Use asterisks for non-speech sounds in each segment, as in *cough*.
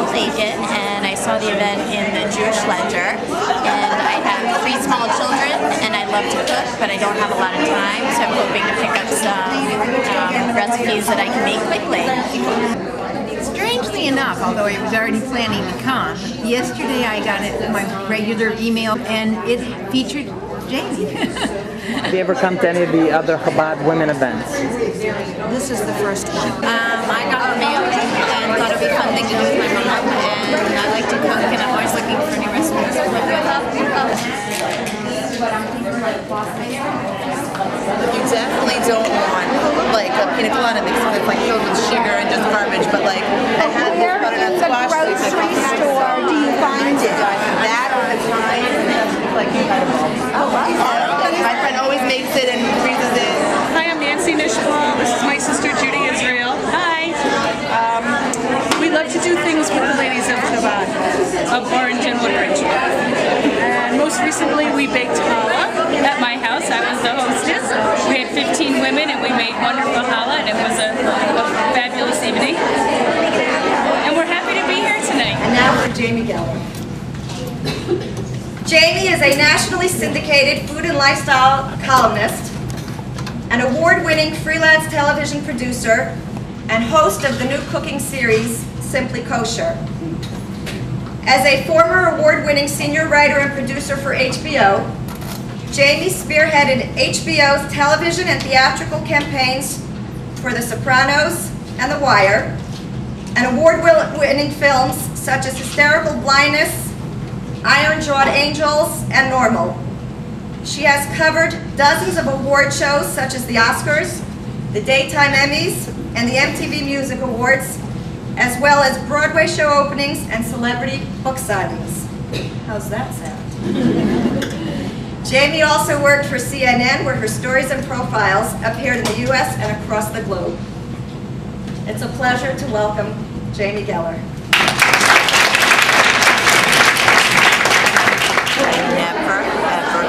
South Asian and I saw the event in the Jewish Ledger and I have three small children and I love to cook but I don't have a lot of time so I'm hoping to pick up some um, recipes that I can make quickly. Strangely enough, although I was already planning to come, yesterday I got it, my regular email and it featured Jamie. *laughs* Have you ever come to any of the other Chabad women events? This is the first one. Um, I got a mail and thought it would be fun to go and I like to cook, and I'm always looking for new recipes to live You definitely don't want like a pina colada mix that's like filled with sugar and just garbage, but like I had this butternut squash soup at the store. Do you find it? That all the time, and that's like incredible. Oh wow! My friend always makes it and Orange and Woodbridge. And most recently, we baked challah at my house. I was the hostess. We had 15 women, and we made wonderful challah, and it was a, a fabulous evening. And we're happy to be here tonight. And now for Jamie Geller. Jamie is a nationally syndicated food and lifestyle columnist, an award-winning freelance television producer, and host of the new cooking series, Simply Kosher. As a former award-winning senior writer and producer for HBO, Jamie spearheaded HBO's television and theatrical campaigns for The Sopranos and The Wire, and award-winning films such as Hysterical Blindness, Iron Jawed Angels, and Normal. She has covered dozens of award shows such as the Oscars, the Daytime Emmys, and the MTV Music Awards, as well as Broadway show openings and celebrity book signings. How's that sound? *laughs* Jamie also worked for CNN where her stories and profiles appeared in the US and across the globe. It's a pleasure to welcome Jamie Geller. I never ever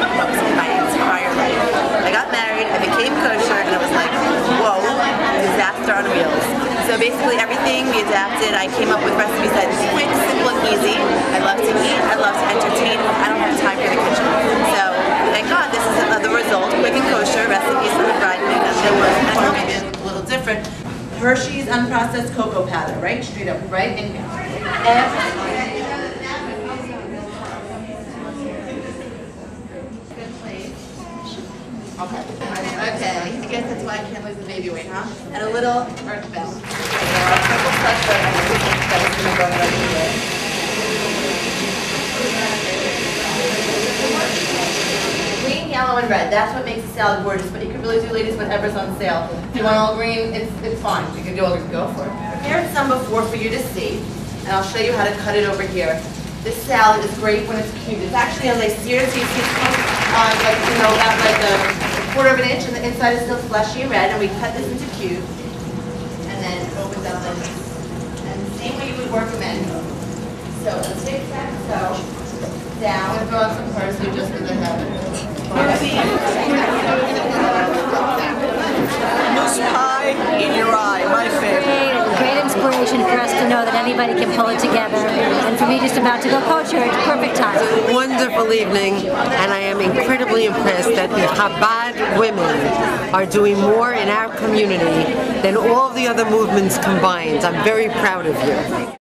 my entire life. I got married, I became kosher, and I was like, whoa, disaster on wheels. So basically everything we adapted, I came up with recipes that's quick, simple, and easy. I love to eat, I love to entertain, I don't have time for the kitchen. So thank God this is the result, quick and kosher recipes from the bride and there was maybe a little different. Hershey's unprocessed cocoa powder, right? Straight up, right? Every Guess that's why I can't lose the baby weight, huh? And a little earth a that that here. Green, yellow, and red, that's what makes the salad gorgeous, but you can really do, ladies, whatever's on sale. If you want all green, it's, it's fine, you can do all, go for it. Prepared some before for you to see, and I'll show you how to cut it over here. This salad is great when it's cubed. It's actually as I sear it, you see like, you know, about like a quarter of an inch, and the inside is still fleshy and red, and we cut this into cubes, and then it opens up like this. And the same way you would work them in. So a tic tac toe, down, and throw out some parsley just for the heaven. Mousse pie in your eye, my favorite. Great inspiration for us to know that can pull it together. And for me, just about to go kosher, it's perfect time. Wonderful evening, and I am incredibly impressed that the Chabad women are doing more in our community than all the other movements combined. I'm very proud of you.